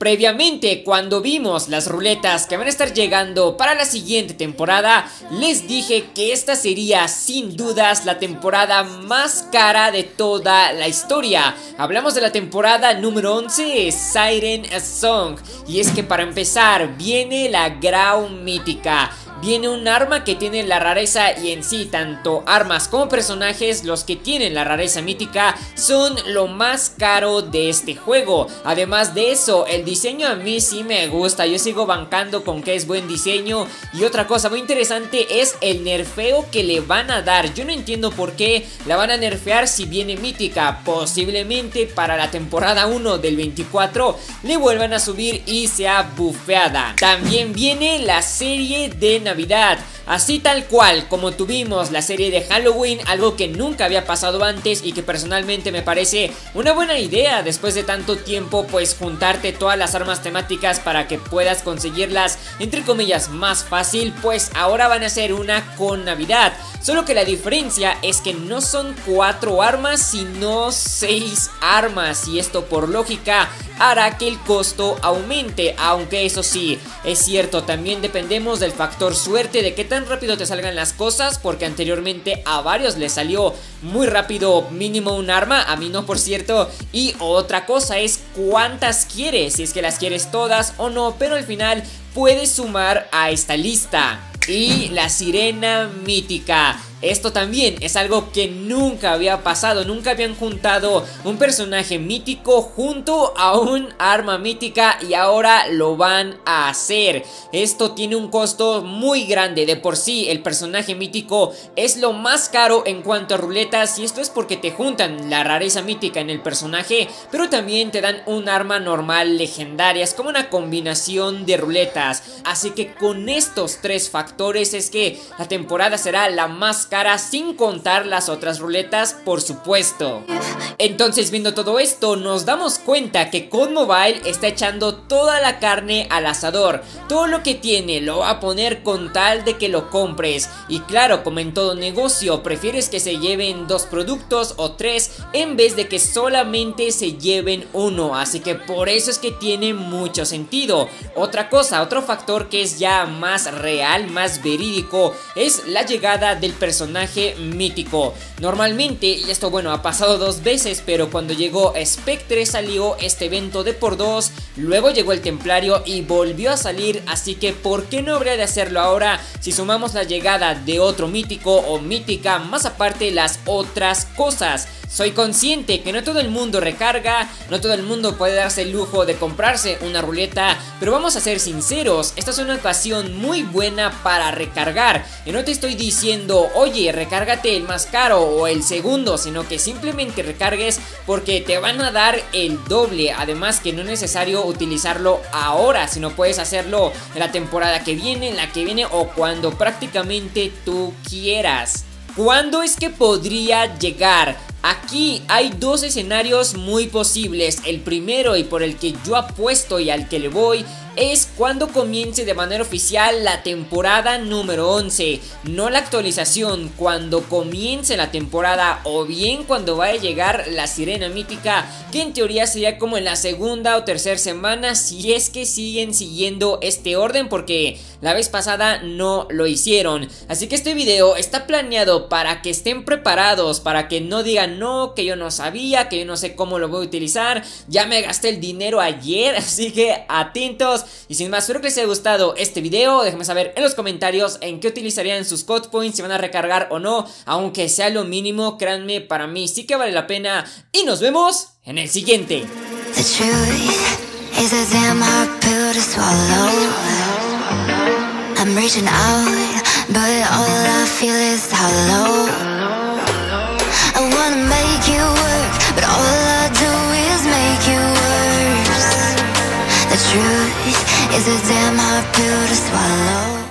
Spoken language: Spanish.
Previamente, cuando vimos las ruletas que van a estar llegando para la siguiente temporada, les dije que esta sería sin dudas la temporada más cara de toda la historia. Hablamos de la temporada número 11, Siren Song. Y es que para empezar, viene la Grau Mítica viene un arma que tiene la rareza y en sí tanto armas como personajes los que tienen la rareza mítica son lo más caro de este juego. Además de eso, el diseño a mí sí me gusta, yo sigo bancando con que es buen diseño y otra cosa muy interesante es el nerfeo que le van a dar. Yo no entiendo por qué la van a nerfear si viene mítica, posiblemente para la temporada 1 del 24 le vuelvan a subir y sea bufeada. También viene la serie de Navidad. Así tal cual como tuvimos la serie de Halloween, algo que nunca había pasado antes y que personalmente me parece una buena idea después de tanto tiempo pues juntarte todas las armas temáticas para que puedas conseguirlas entre comillas más fácil pues ahora van a ser una con Navidad. Solo que la diferencia es que no son cuatro armas sino seis armas y esto por lógica hará que el costo aumente, aunque eso sí, es cierto, también dependemos del factor suerte de qué tan rápido te salgan las cosas, porque anteriormente a varios les salió muy rápido mínimo un arma, a mí no por cierto, y otra cosa es cuántas quieres, si es que las quieres todas o no, pero al final puedes sumar a esta lista. Y la sirena mítica esto también es algo que nunca había pasado, nunca habían juntado un personaje mítico junto a un arma mítica y ahora lo van a hacer. Esto tiene un costo muy grande, de por sí el personaje mítico es lo más caro en cuanto a ruletas y esto es porque te juntan la rareza mítica en el personaje, pero también te dan un arma normal legendaria, es como una combinación de ruletas. Así que con estos tres factores es que la temporada será la más cara sin contar las otras ruletas, por supuesto. Entonces viendo todo esto nos damos cuenta que con Mobile está echando toda la carne al asador. Todo lo que tiene lo va a poner con tal de que lo compres. Y claro, como en todo negocio, prefieres que se lleven dos productos o tres en vez de que solamente se lleven uno. Así que por eso es que tiene mucho sentido. Otra cosa, otro factor que es ya más real, más verídico, es la llegada del personaje personaje mítico. Normalmente, y esto bueno, ha pasado dos veces, pero cuando llegó Spectre salió este evento de por dos, luego llegó el Templario y volvió a salir, así que ¿por qué no habría de hacerlo ahora si sumamos la llegada de otro mítico o mítica, más aparte las otras cosas? Soy consciente que no todo el mundo recarga, no todo el mundo puede darse el lujo de comprarse una ruleta, pero vamos a ser sinceros, esta es una ocasión muy buena para recargar. Y no te estoy diciendo, oye, recárgate el más caro o el segundo, sino que simplemente recargues porque te van a dar el doble. Además que no es necesario utilizarlo ahora, sino puedes hacerlo en la temporada que viene, en la que viene o cuando prácticamente tú quieras. ¿Cuándo es que podría llegar? Aquí hay dos escenarios muy posibles, el primero y por el que yo apuesto y al que le voy es cuando comience de manera oficial la temporada número 11, no la actualización, cuando comience la temporada o bien cuando vaya a llegar la sirena mítica, que en teoría sería como en la segunda o tercera semana si es que siguen siguiendo este orden porque la vez pasada no lo hicieron. Así que este video está planeado para que estén preparados, para que no digan no, que yo no sabía, que yo no sé cómo lo voy a utilizar, ya me gasté el dinero ayer, así que atentos y sin más, espero que les haya gustado este video. Déjenme saber en los comentarios en qué utilizarían sus code points, si van a recargar o no. Aunque sea lo mínimo, créanme, para mí sí que vale la pena. Y nos vemos en el siguiente. truth is a damn hard pill to swallow